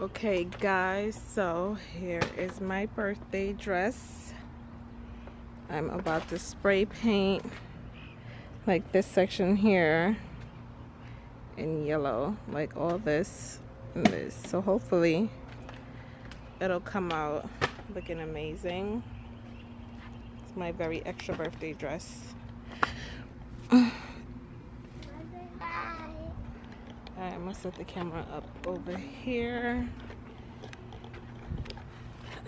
Okay guys, so here is my birthday dress. I'm about to spray paint like this section here in yellow, like all this and this. So hopefully it'll come out looking amazing. It's my very extra birthday dress. Alright, I'm gonna set the camera up over here.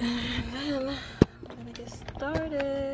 And then I'm gonna get started.